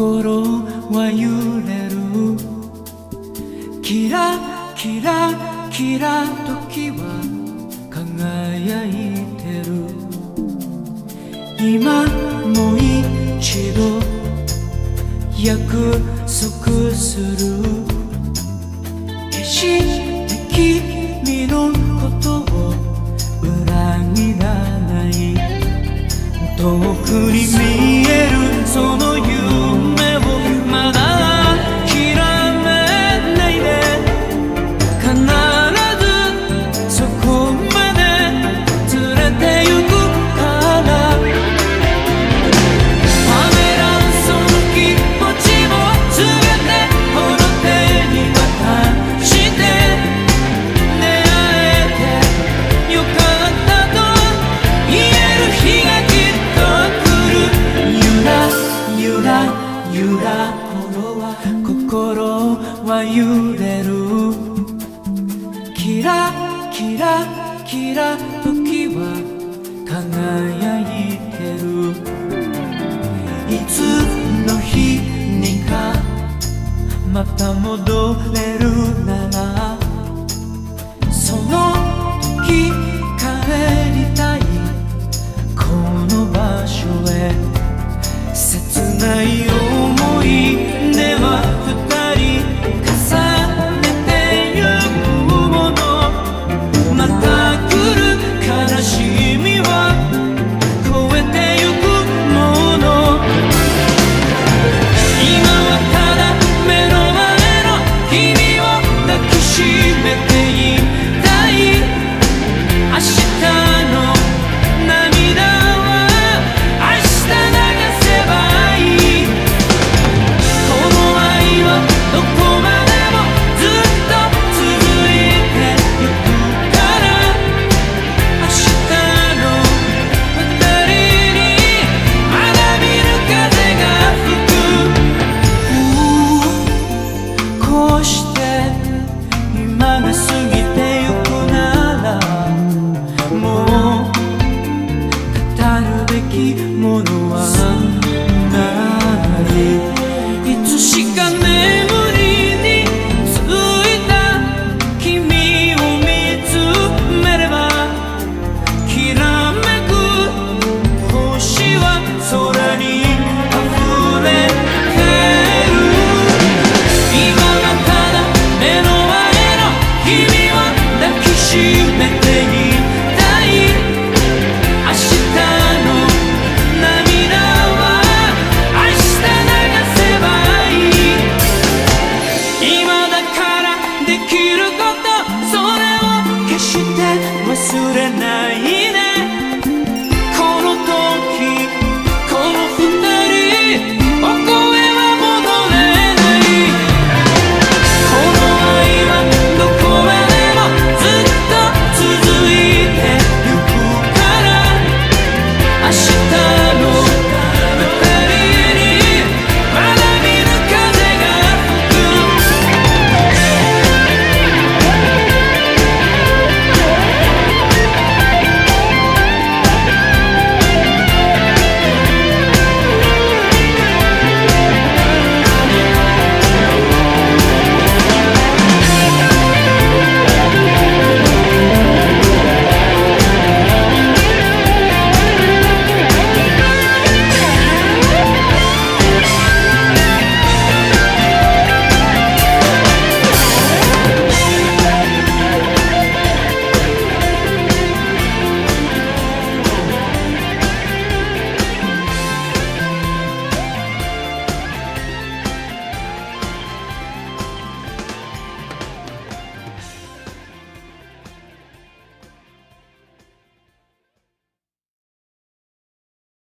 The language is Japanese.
心は揺れる。キラキラキラ時は輝いてる。今もう一度約束する。決して君のことを裏切らない。遠くに見えるその夢心は揺れる。キラキラキラ時は輝いてる。いつの日にかまた戻れるなら surena